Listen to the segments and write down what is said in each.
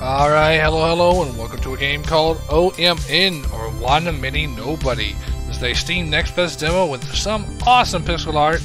Alright, hello, hello, and welcome to a game called OMN, or One Many Nobody. This is a Steam Next Fest demo with some awesome pixel art.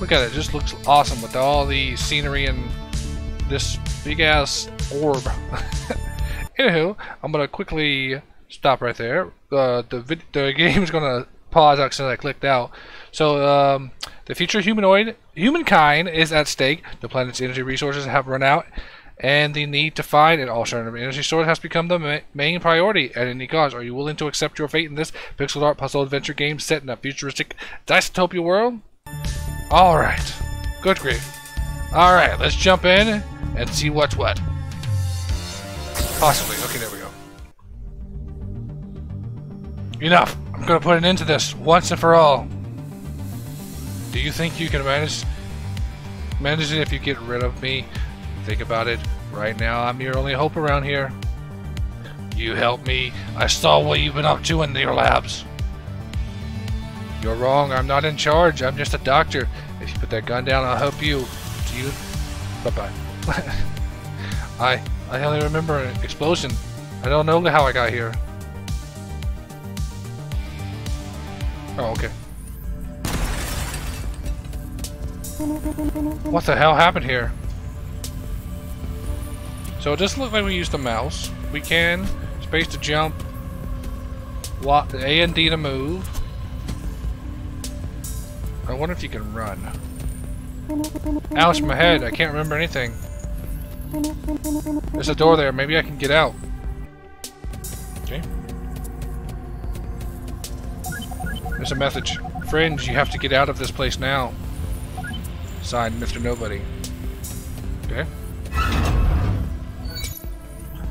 Look at it, it just looks awesome with all the scenery and this big ass orb. Anywho, I'm gonna quickly stop right there. Uh, the the game's gonna pause accidentally I clicked out. So um, the future humanoid humankind is at stake. The planet's energy resources have run out, and the need to find an alternative energy source has become the ma main priority at any cost. Are you willing to accept your fate in this pixel art puzzle adventure game set in a futuristic dystopia world? All right, good grief. All right, let's jump in and see what's what. Possibly. Okay, there we go. Enough. I'm gonna put an end to this once and for all. Do you think you can manage manage it if you get rid of me? Think about it. Right now, I'm your only hope around here. You help me. I saw what you've been up to in your labs. You're wrong. I'm not in charge. I'm just a doctor. If you put that gun down, I'll help you. Do you? Bye-bye. I I only remember an explosion. I don't know how I got here. Oh, okay. What the hell happened here? So it doesn't look like we used the mouse. We can. Space to jump. What, A and D to move. I wonder if you can run. Ouch, my head. I can't remember anything. There's a door there. Maybe I can get out. Okay. There's a message. Friends, you have to get out of this place now. Signed, Mr. Nobody. Okay.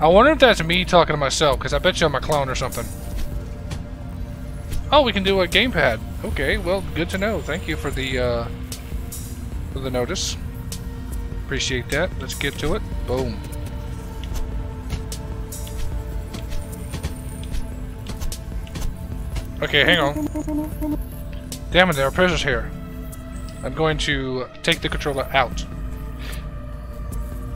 I wonder if that's me talking to myself, because I bet you I'm a clone or something. Oh, we can do a gamepad. Okay, well, good to know. Thank you for the, uh, for the notice. Appreciate that. Let's get to it. Boom. Okay, hang on. Damn it, there are prisoners here. I'm going to take the controller out.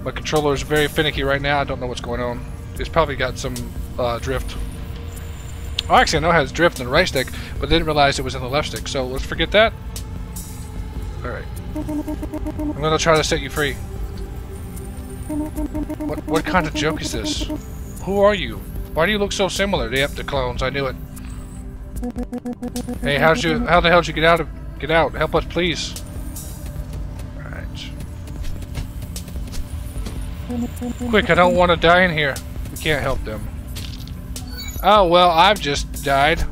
My controller is very finicky right now. I don't know what's going on. It's probably got some uh, drift. Oh, actually, I know it has drift in the right stick, but didn't realize it was in the left stick. So let's forget that. Alright. I'm going to try to set you free. What, what kind of joke is this? Who are you? Why do you look so similar? Yep, the clones. I knew it. Hey, how'd you? How the hell did you get out of? Get out! Help us, please. Quick! I don't want to die in here. We can't help them. Oh well, I've just died.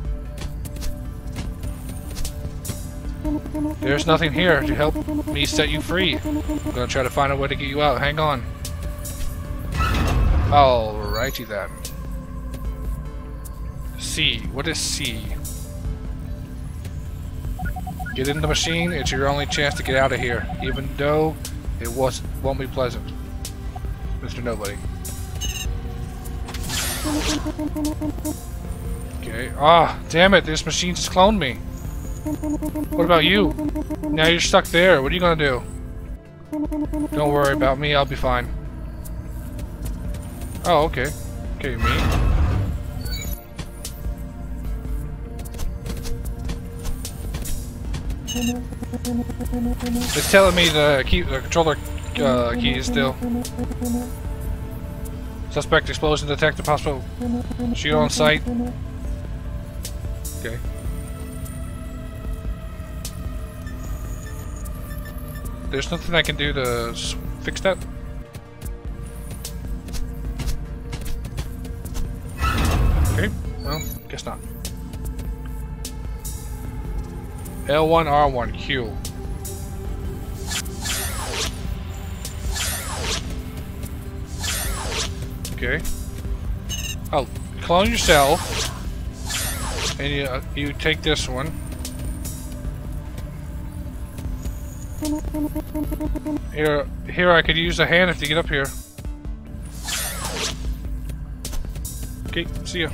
There's nothing here to help me set you free. I'm gonna try to find a way to get you out. Hang on. Alrighty then. C. What is C? Get in the machine. It's your only chance to get out of here, even though it was won't be pleasant, Mr. Nobody. Okay. Ah, damn it! This machine just cloned me. What about you? Now you're stuck there. What are you gonna do? Don't worry about me. I'll be fine. Oh, okay. Okay, me. It's telling me the keep the controller uh, key is still. Suspect explosion detected. Possible shoot on sight. Okay. There's nothing I can do to fix that. Okay. Well, guess not. L1, R1, Q. Okay. Oh, clone yourself. And you, uh, you take this one. Here, here I could use a hand if you get up here. Okay, see ya.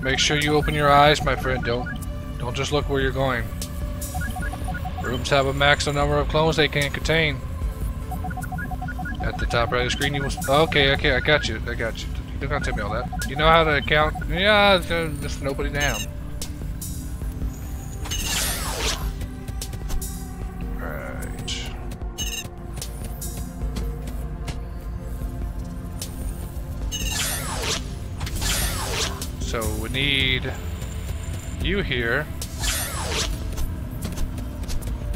Make sure you open your eyes, my friend. Don't, don't just look where you're going. Rooms have a maximum number of clones they can contain. At the top right of the screen, you will. Okay, okay, I got you. I got you. You don't gotta tell me all that. You know how to count? Yeah, just nobody down. Right. So we need you here.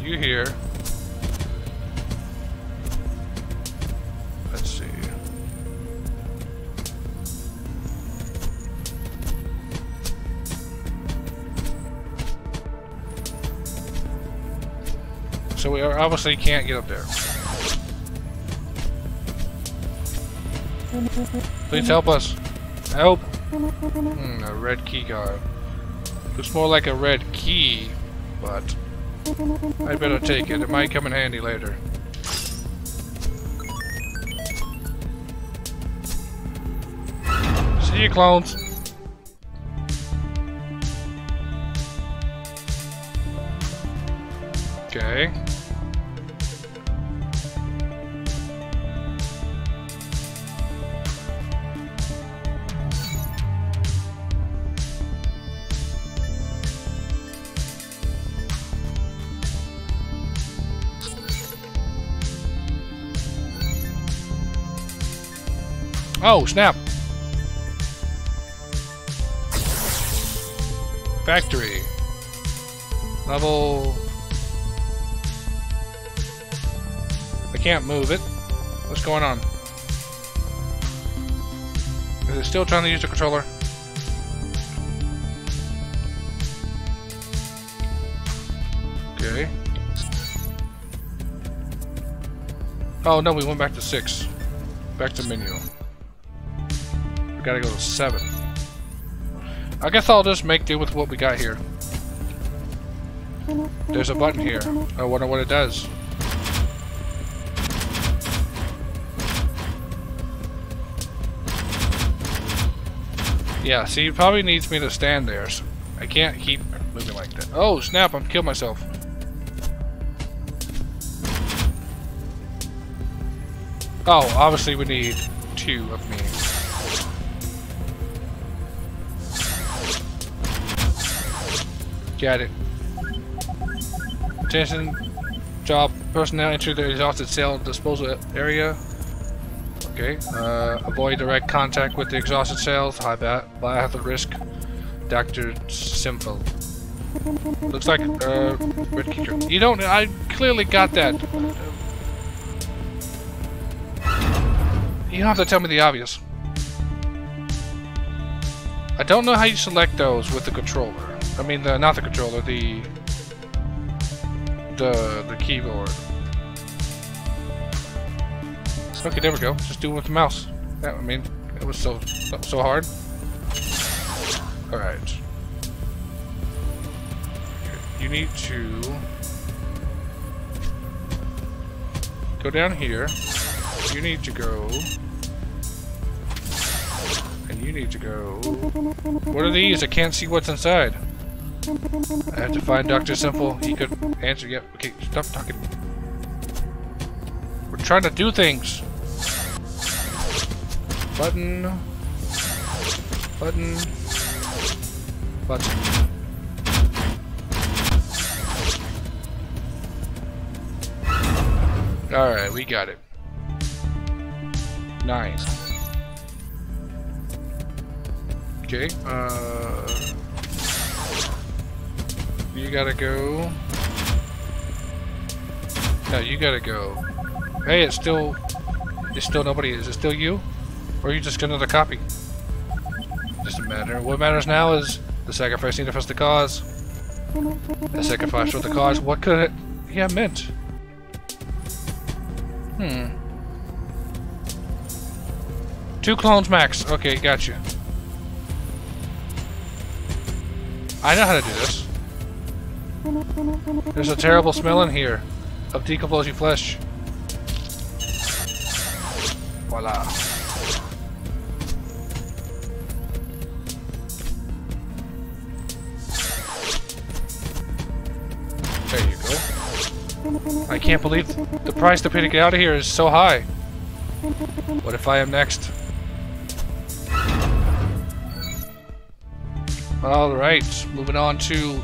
You here. So we obviously can't get up there. Please help us. Help! Hmm, a red key card. Looks more like a red key, but I better take it. It might come in handy later. See you, clones. Oh, snap. Factory. Level... I can't move it. What's going on? Is it still trying to use the controller? Okay. Oh no, we went back to 6. Back to menu gotta go to 7. I guess I'll just make do with what we got here. There's a button here. I wonder what it does. Yeah, see, he probably needs me to stand there. So I can't keep moving like that. Oh, snap, I'm killing myself. Oh, obviously we need two of me. Got it. Attention, job personnel enter the exhausted cell disposal area. Okay. Uh, avoid direct contact with the exhausted cells. High bat, the risk. Dr. Simple. Looks like uh, red kicker. You don't. I clearly got that. You don't have to tell me the obvious. I don't know how you select those with the controller. I mean, the not the controller, the the the keyboard. Okay, there we go. Just do it with the mouse. Yeah, I mean, it was so so hard. All right. You need to go down here. You need to go. And you need to go. What are these? I can't see what's inside. I have to find Dr. Simple. He could answer. Yep. Okay, stop talking. We're trying to do things. Button. Button. Button. Alright, we got it. Nice. Okay, uh... You gotta go. No, you gotta go. Hey, it's still... It's still nobody. Is it still you? Or are you just another copy? Doesn't matter. What matters now is the sacrifice needed for the cause. The sacrifice for the cause. What could it... Yeah, meant? Hmm. Two clones max. Okay, got you. I know how to do this. There's a terrible smell in here of decomposing flesh. Voila. There you go. I can't believe the price to pay to get out of here is so high. What if I am next? Alright, moving on to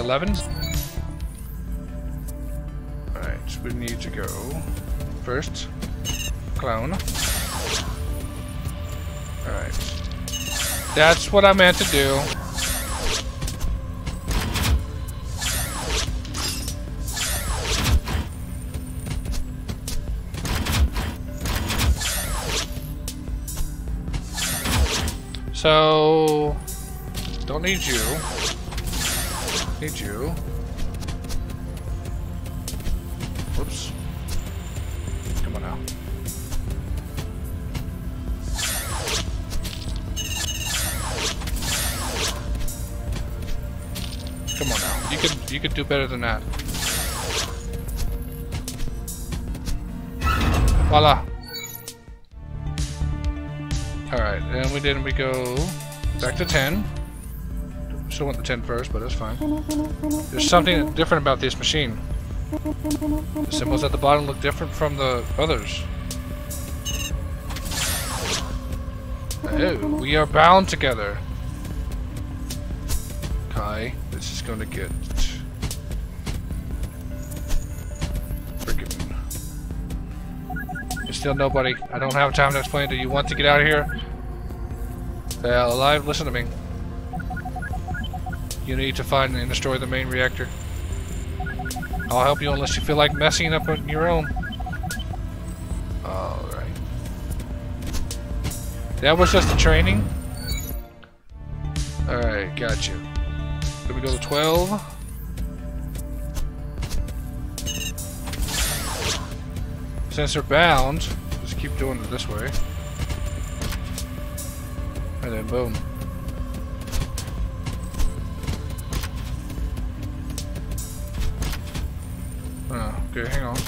11. Alright, we need to go first. Clown. Alright. That's what I meant to do. So, don't need you. Need you. Whoops. Come on now. Come on now. You could you could do better than that. Voila. Alright, and we did we go back to 10. Still want the 10 first, but that's fine. There's something different about this machine. The symbols at the bottom look different from the others. Oh, we are bound together. Kai, this is gonna get freaking. There's still nobody. I don't have time to explain. Do you want to get out of here? Yeah, alive, listen to me. You need to find and destroy the main reactor. I'll help you unless you feel like messing up on your own. Alright. That was just the training? Alright, got you. Then we go to 12. Since they're bound, just keep doing it this way. And then boom. Okay, hang on.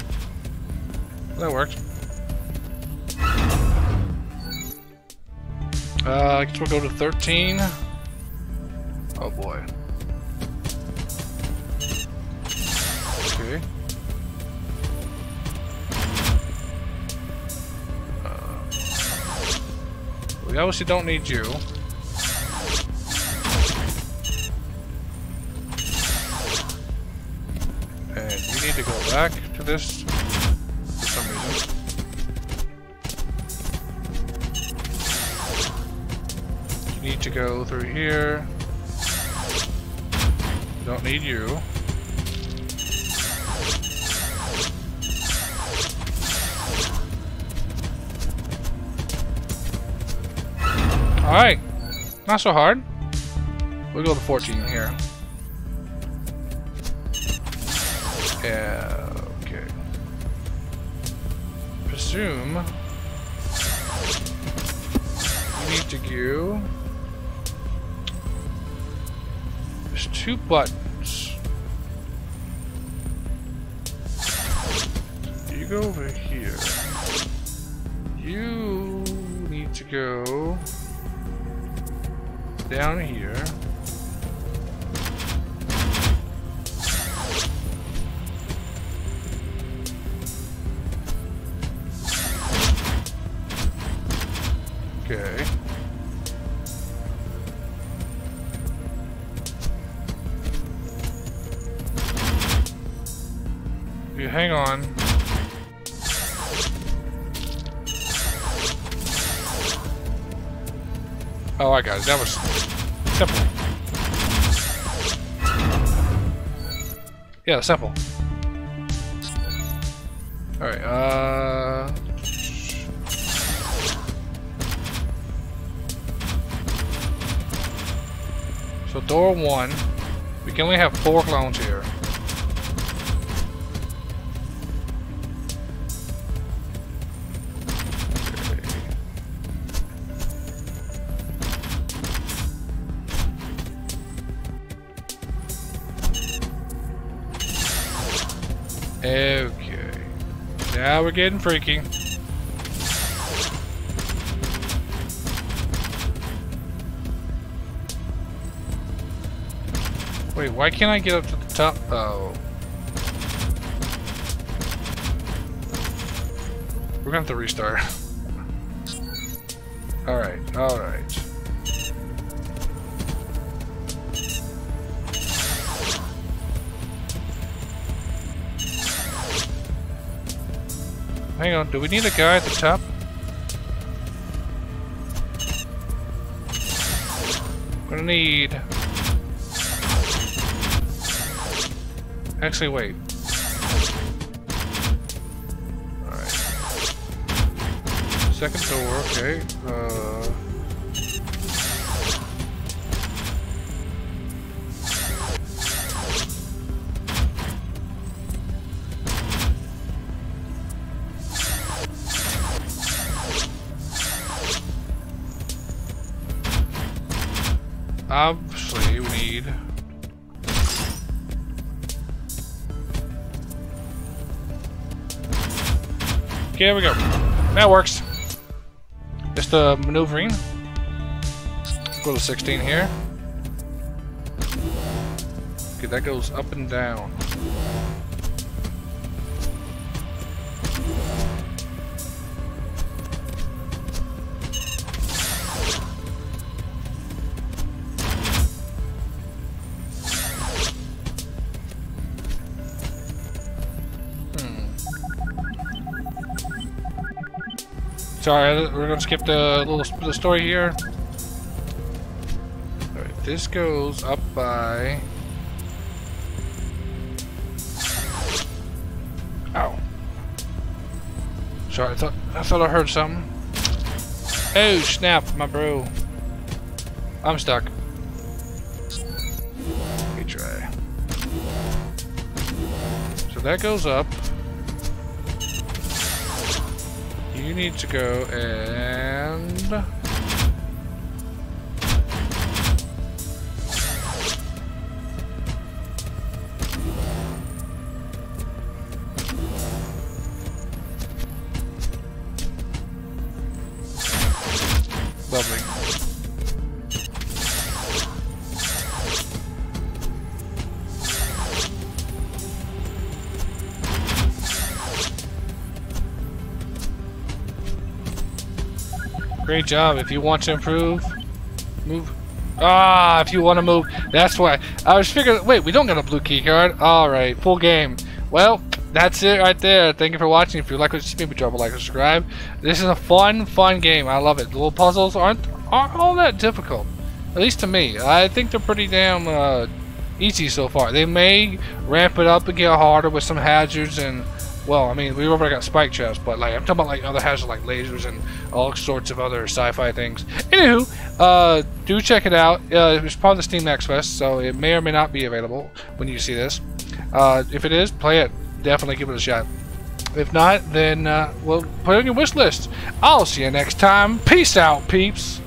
That worked. Uh, I guess we'll go to 13. Oh boy. Okay. Uh, we obviously don't need you. Back to this for some reason. You need to go through here. Don't need you. Alright. Not so hard. We'll go to 14 here. Yeah, Presume you need to go. There's two buttons. You go over here. You need to go down here. Okay. You hang on. Oh, I got it. That was simple. Yeah, simple. So door one, we can only have four clones here. Okay. Now we're getting freaky. Wait, why can't I get up to the top? Oh. We're gonna have to restart. Alright, alright. Hang on, do we need a guy at the top? We're gonna need... Actually, wait. Alright. Second door, okay. Uh... Obviously, Okay, we go. That works. Just the maneuvering. Go to 16 here. Okay, that goes up and down. Sorry, we're gonna skip the little the story here. Alright, this goes up by. Ow. Sorry, I thought I thought I heard something. Oh snap, my bro. I'm stuck. Let me try. So that goes up. You need to go and... Job. If you want to improve, move. Ah, if you want to move. That's why. I was figuring, wait, we don't got a blue key card. Alright, full game. Well, that's it right there. Thank you for watching. If you like what you see, maybe drop a like and subscribe. This is a fun, fun game. I love it. The little puzzles aren't, aren't all that difficult. At least to me. I think they're pretty damn uh, easy so far. They may ramp it up and get harder with some hazards and well, I mean, we've already got spike traps, but like I'm talking about like other hazards like lasers and all sorts of other sci-fi things. Anywho, uh, do check it out. Uh, it's part of the Steam Next Fest, so it may or may not be available when you see this. Uh, if it is, play it. Definitely give it a shot. If not, then uh, well, put it on your wish list. I'll see you next time. Peace out, peeps.